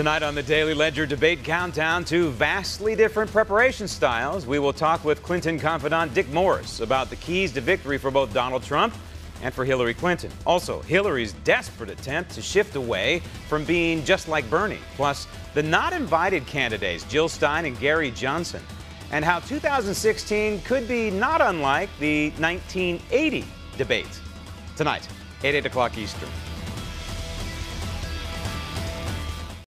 Tonight on the Daily Ledger Debate Countdown, two vastly different preparation styles. We will talk with Clinton confidant Dick Morris about the keys to victory for both Donald Trump and for Hillary Clinton. Also, Hillary's desperate attempt to shift away from being just like Bernie, plus the not invited candidates Jill Stein and Gary Johnson, and how 2016 could be not unlike the 1980 debate. Tonight, at 8 o'clock Eastern.